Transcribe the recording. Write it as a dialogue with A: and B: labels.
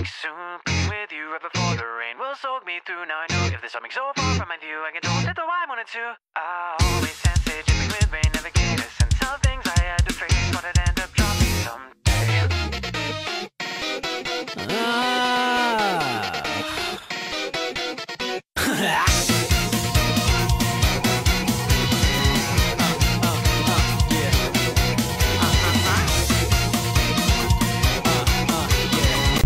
A: think soon. be with you right before the rain will soak me through. Now I know if there's something so far from my view, I can totally fit the why I wanted to. I always sense it, dripping with rain, navigator. Sense how things I had to face, but I'd end up dropping someday.
B: Ah.